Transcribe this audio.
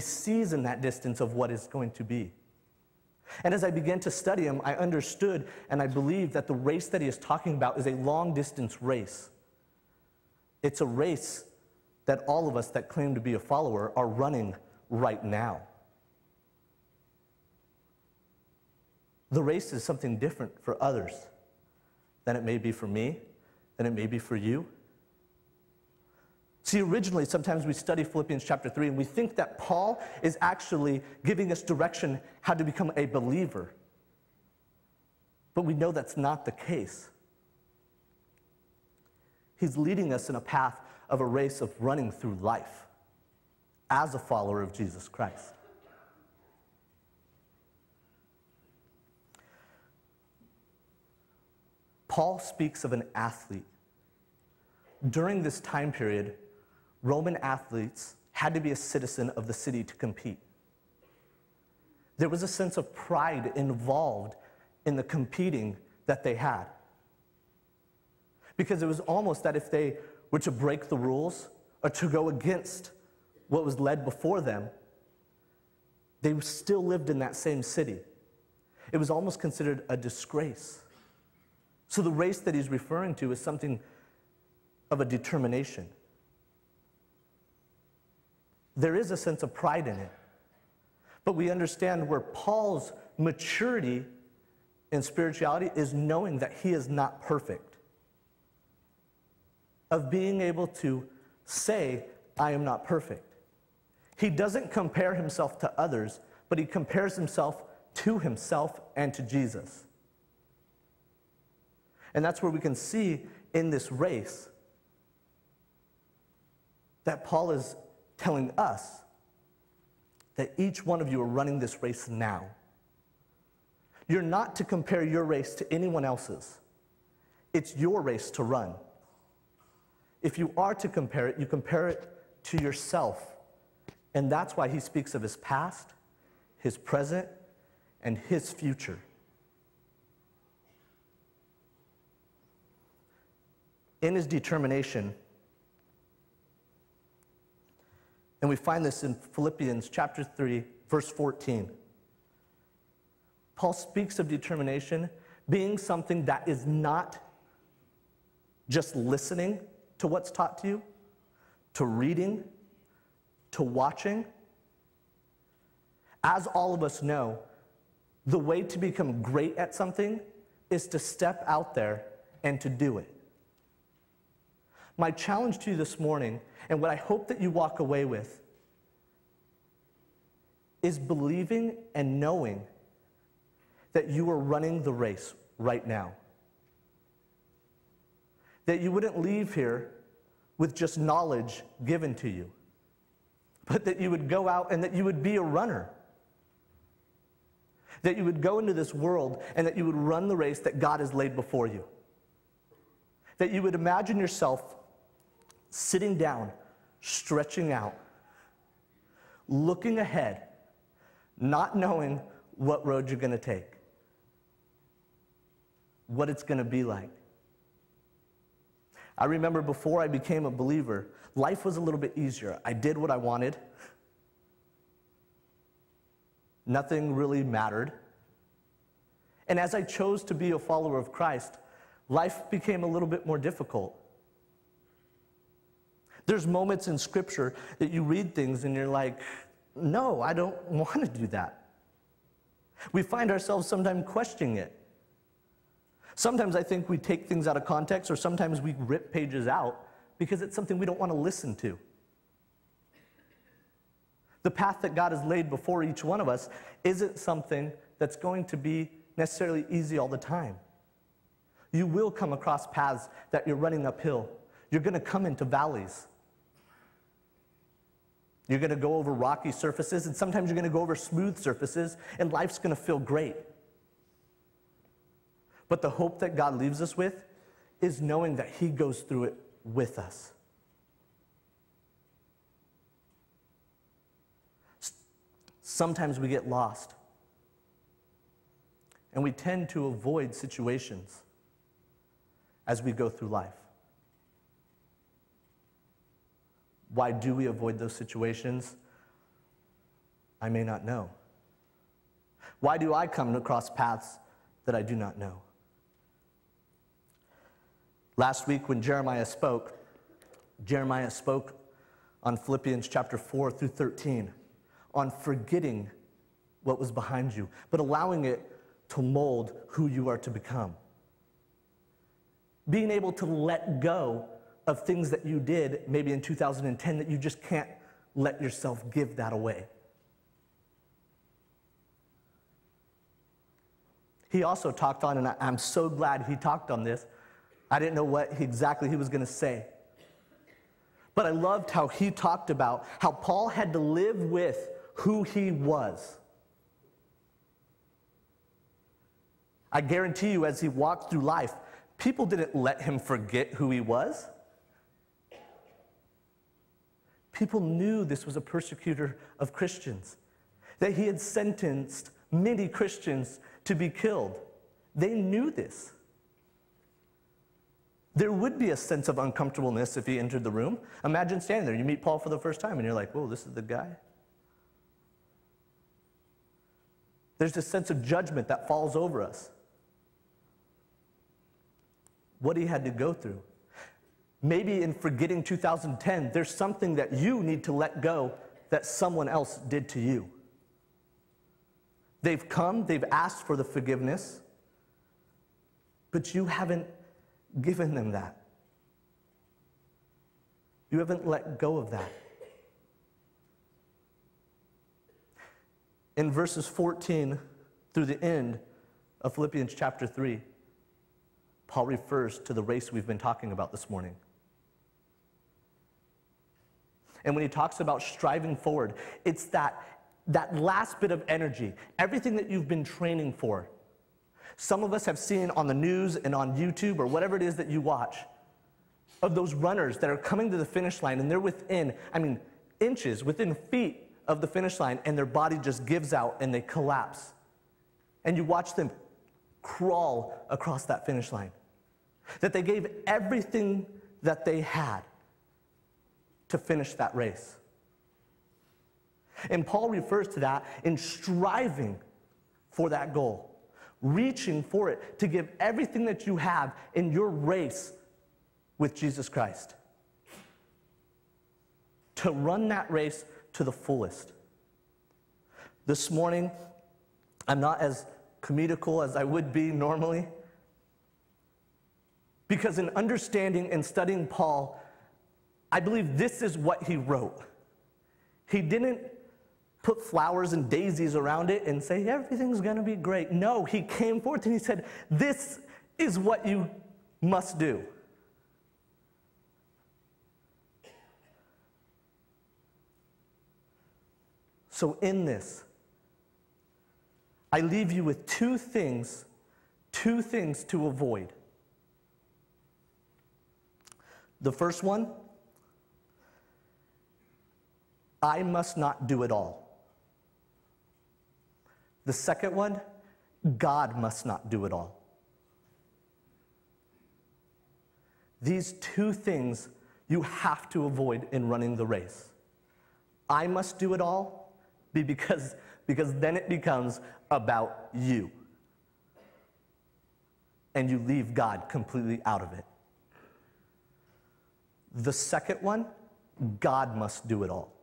sees in that distance of what is going to be. And as I began to study him, I understood and I believe that the race that he is talking about is a long distance race. It's a race that all of us that claim to be a follower are running right now. The race is something different for others than it may be for me, than it may be for you. See, originally, sometimes we study Philippians chapter 3 and we think that Paul is actually giving us direction how to become a believer. But we know that's not the case. He's leading us in a path of a race of running through life as a follower of Jesus Christ. Paul speaks of an athlete. During this time period, Roman athletes had to be a citizen of the city to compete. There was a sense of pride involved in the competing that they had. Because it was almost that if they were to break the rules or to go against what was led before them, they still lived in that same city. It was almost considered a disgrace. So the race that he's referring to is something of a determination. There is a sense of pride in it. But we understand where Paul's maturity in spirituality is knowing that he is not perfect. Of being able to say, I am not perfect. He doesn't compare himself to others, but he compares himself to himself and to Jesus. And that's where we can see in this race that Paul is telling us that each one of you are running this race now. You're not to compare your race to anyone else's. It's your race to run. If you are to compare it, you compare it to yourself. And that's why he speaks of his past, his present, and his future. In his determination, And we find this in Philippians chapter 3, verse 14. Paul speaks of determination being something that is not just listening to what's taught to you, to reading, to watching. As all of us know, the way to become great at something is to step out there and to do it. My challenge to you this morning, and what I hope that you walk away with, is believing and knowing that you are running the race right now. That you wouldn't leave here with just knowledge given to you, but that you would go out and that you would be a runner. That you would go into this world and that you would run the race that God has laid before you. That you would imagine yourself sitting down, stretching out, looking ahead, not knowing what road you're going to take, what it's going to be like. I remember before I became a believer, life was a little bit easier. I did what I wanted. Nothing really mattered. And as I chose to be a follower of Christ, life became a little bit more difficult. There's moments in Scripture that you read things and you're like, no, I don't want to do that. We find ourselves sometimes questioning it. Sometimes I think we take things out of context, or sometimes we rip pages out because it's something we don't want to listen to. The path that God has laid before each one of us isn't something that's going to be necessarily easy all the time. You will come across paths that you're running uphill. You're going to come into valleys. You're going to go over rocky surfaces, and sometimes you're going to go over smooth surfaces, and life's going to feel great. But the hope that God leaves us with is knowing that He goes through it with us. Sometimes we get lost, and we tend to avoid situations as we go through life. Why do we avoid those situations? I may not know? Why do I come across paths that I do not know? Last week, when Jeremiah spoke, Jeremiah spoke on Philippians chapter 4 through 13 on forgetting what was behind you, but allowing it to mold who you are to become. Being able to let go of things that you did maybe in 2010 that you just can't let yourself give that away. He also talked on, and I'm so glad he talked on this. I didn't know what exactly he was going to say. But I loved how he talked about how Paul had to live with who he was. I guarantee you, as he walked through life, people didn't let him forget who he was. People knew this was a persecutor of Christians, that he had sentenced many Christians to be killed. They knew this. There would be a sense of uncomfortableness if he entered the room. Imagine standing there, you meet Paul for the first time, and you're like, whoa, this is the guy. There's this sense of judgment that falls over us. What he had to go through. Maybe in forgetting 2010, there's something that you need to let go that someone else did to you. They've come, they've asked for the forgiveness, but you haven't given them that. You haven't let go of that. In verses 14 through the end of Philippians chapter 3, Paul refers to the race we've been talking about this morning. And when he talks about striving forward, it's that, that last bit of energy, everything that you've been training for. Some of us have seen on the news and on YouTube or whatever it is that you watch of those runners that are coming to the finish line and they're within, I mean, inches, within feet of the finish line, and their body just gives out and they collapse. And you watch them crawl across that finish line. That they gave everything that they had to finish that race. And Paul refers to that in striving for that goal, reaching for it to give everything that you have in your race with Jesus Christ. To run that race to the fullest. This morning, I'm not as comedical as I would be normally. Because in understanding and studying Paul, I believe this is what he wrote. He didn't put flowers and daisies around it and say, everything's going to be great. No, he came forth and he said, This is what you must do. So, in this, I leave you with two things, two things to avoid. The first one, I must not do it all. The second one, God must not do it all. These two things you have to avoid in running the race. I must do it all because, because then it becomes about you. And you leave God completely out of it. The second one, God must do it all.